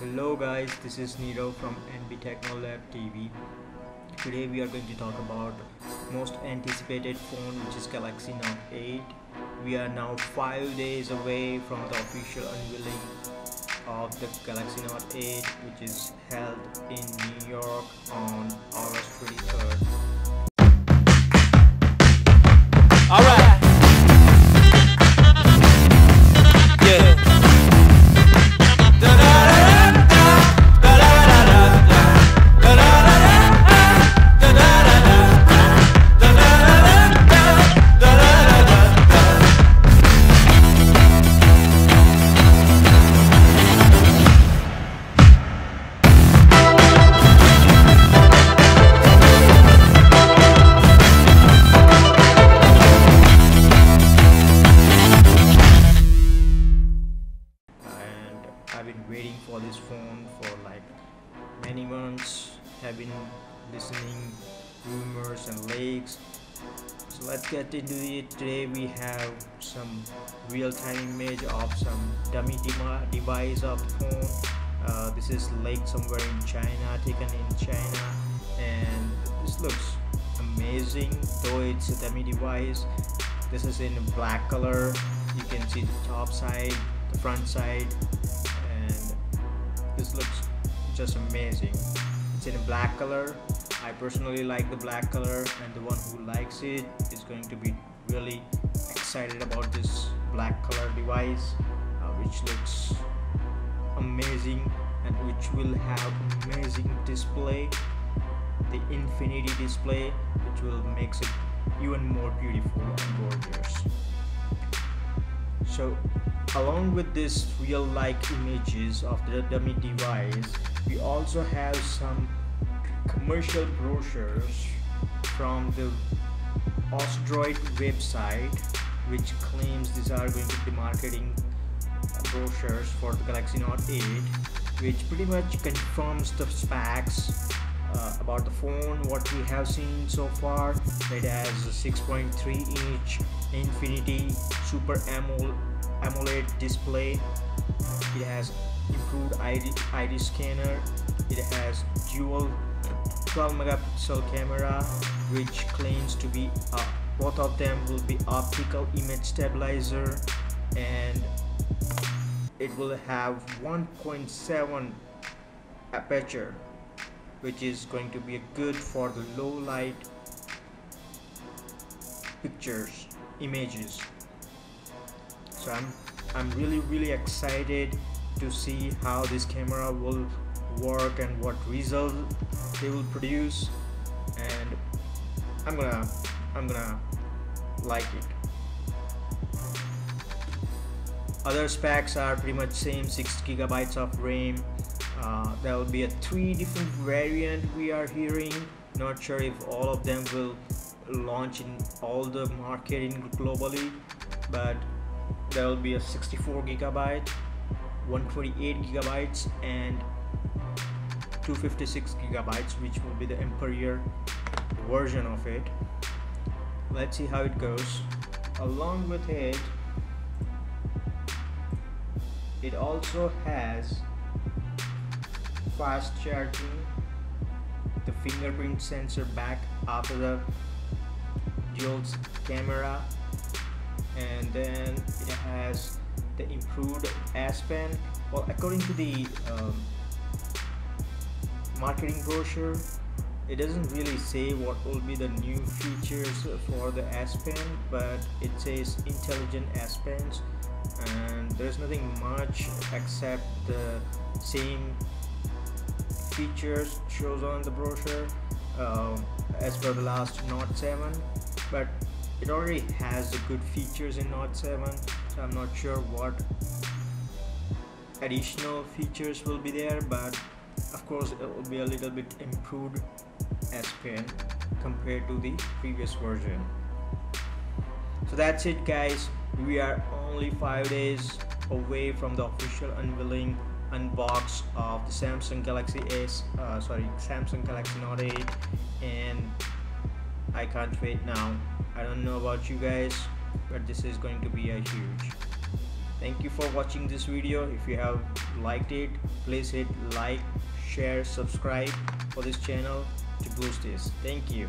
Hello guys, this is Niro from NB Technolab TV. Today we are going to talk about most anticipated phone which is Galaxy Note 8. We are now 5 days away from the official unveiling of the Galaxy Note 8 which is held in New York on August 23rd. I've been waiting for this phone for like many months. Have been listening rumors and leaks. So let's get into it. Today we have some real-time image of some dummy device of phone. Uh, this is leaked somewhere in China, taken in China, and this looks amazing. Though it's a dummy device, this is in black color. You can see the top side, the front side, just amazing. It's in a black color. I personally like the black color, and the one who likes it is going to be really excited about this black color device, uh, which looks amazing and which will have amazing display the infinity display which will makes it even more beautiful and gorgeous so along with this real like images of the dummy device we also have some commercial brochures from the Osdroid website which claims these are going to be marketing brochures for the Galaxy Note 8 which pretty much confirms the specs about the phone what we have seen so far. It has a 6.3 inch infinity super AMOLED, AMOLED display. It has improved ID, ID scanner. It has dual 12 megapixel camera which claims to be uh, both of them will be optical image stabilizer. And it will have 1.7 aperture which is going to be good for the low light pictures images. So i'm i'm really really excited to see how this camera will work and what result they will produce and i'm gonna i'm gonna like it. Other specs are pretty much same 6 gigabytes of ram uh, there will be a three different variant we are hearing. Not sure if all of them will launch in all the marketing globally but there will be a 64 gigabyte 128 gigabytes and 256 gigabytes which will be the emperor version of it. Let's see how it goes. Along with it it also has fast charging. The fingerprint sensor back after the dual camera. And then it has the improved S Pen. Well according to the um, marketing brochure it doesn't really say what will be the new features for the S Pen but it says intelligent S Pens. And there's nothing much except the same features shows on the brochure um, as per the last Note 7 but it already has the good features in Note 7 so I'm not sure what additional features will be there but of course it will be a little bit improved S Pen compared to the previous version. So that's it guys. We are only five days away from the official unveiling unbox of the Samsung Galaxy S uh, sorry Samsung Galaxy Note 8 and I can't wait now. I don't know about you guys but this is going to be a huge. Thank you for watching this video. If you have liked it please hit like share subscribe for this channel to boost this. Thank you